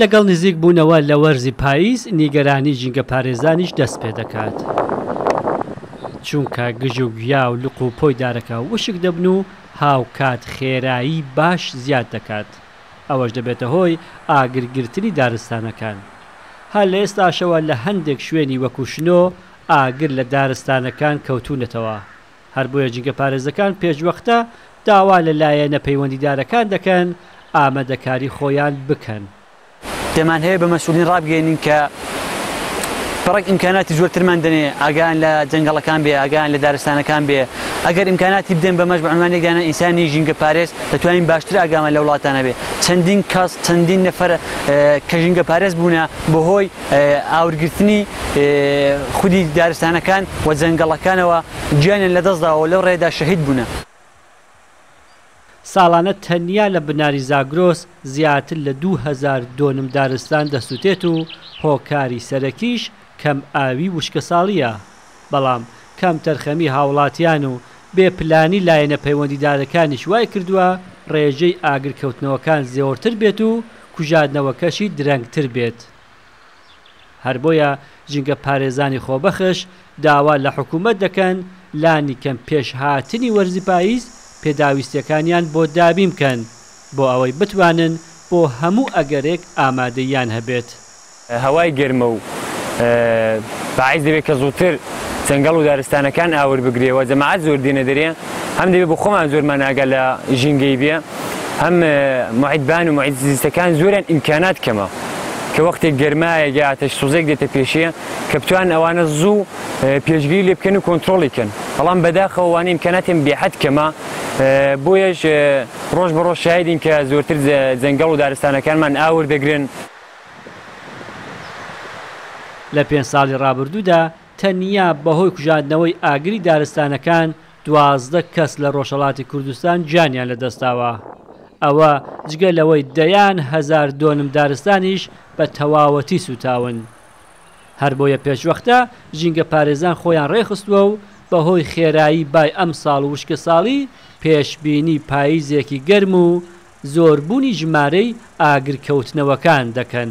لەگەڵ نزیک بوونەوە لە وەرزی پاییز نیگەرانی ژینگەپارێزانیش دەست پێ دەکات، چونکە گژ و گیا و لق و پۆی دارەکە وشک دەبن و هاوکات خێرایی باش زیاد دەکات، ئەوەش دەبێتە هۆی ئاگر گرتنی دارستانەکان. هەر لە ئێستاشەوە لە هەندێک شوێنی وەکوو شنۆ ئاگر لە دارستانەکان کەوتوونەتەوە. هەر بۆیە جیگەپارێزەکان پێشوەختە داوا لە لایەنە پەیوەندیدارەکان دەکەن ئامادەکاری خۆیان بکەن. پێمان هەیە بە مەسئولین ڕابگەیەنین کە بەڕێک ئیمکاناتی زۆرترمان دەنێ ئاگایان لە جەنگەڵەکان بێ، ئاگایان لە دارستانەکان بێ. ئەگەر ئیمکاناتی بدەن بەمەش بە عونوانی یەکدانان ئینسانی ژینگەپارێز دەتوانین باشتر ئاگامان لە وڵاتانە بێ. چەندین کەس، چەندین نەفەر کە ژینگەپارێز بوونە بەهۆی. ئاورگرتنی خودی دارستانەکان و جەنگەڵەکانەوە گیانیان لەدەستداوە و لەو ڕێیەدا شەهید بوونە. ساڵانە تەنیا لە بناری زاگرۆس زیاتر لە دوو هەزار دۆنم دارستان دەسوتێت و هۆکاری سەرەکیش کەم ئاوی وشکەساڵییە بەڵام کەمتەرخەمی هاوڵاتیان و بێ پلانی لایەنە پەیوەندیدارەکانیش وای کردوە ڕێژەی ئاگرکەوتنەوەکان زۆرتر بێت و کوژادنەوەکەشی درەنگتر بێت هەر بۆیە ژینگە پارێزانی خۆبەخش داوا لە حکومەت دەکەن لانی کەم پێش هاتنی وەرزی پایز پێداویستیەکانیان بۆ دابین بکەن بۆ ئەوەی بتوانن بۆ هەموو ئەگەرێک ئامادەییان هەبێت. هەوای گەرمە و پایز دەبێت کە زووتر جەنگەڵ و دارستانەکان ئاور بگرێ و جەماعەت زۆر دێنە دەرێ هەم دەبێت بۆ خۆمان زۆرمان ئاگا لە ژینگەی بێ هەم محیت بان و محیت زیستەکان زۆریان ئیمکانات کەمە کە وەختێک گەرمایەک یا ئاتەش سوزێک دێتە پێشێ کە بتوان ئەوانە زوو پێشگیری لێ بکەن و کۆنتترۆڵی کەن بەڵام بەداخەوەوانە ئیمکاناتێن بێحەت کەمە بۆیەش ڕۆژ بە ڕۆژ شایدین کە زۆرتر جەنگەڵ و دارستانەکانمان ئاور دەگرن لە پێنج ساڵی ڕابردوودا تەنیا بەهۆی کوژاندنەوەی ئاگری دارستانەکان دوازدە کەس لە ڕۆژهەڵاتی کوردستان گیانیان لەدەستداوە، ئەوە جگە لەوەی دەیان هەزار دۆنم دارستانیش بە تەواوەتی سووتاون. هەر بۆیە پێشوەختە ژینگەپارێزان خۆیان ڕێکخستووە و بەهۆی خێرایی بای ئەمساڵ و وشکەساڵی پێشبینی پاییزێکی گەرم و زۆربوونی ژمارەی ئاگرکەوتنەوەکان دەکەن.